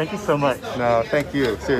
Thank you so much. No, thank you. Seriously.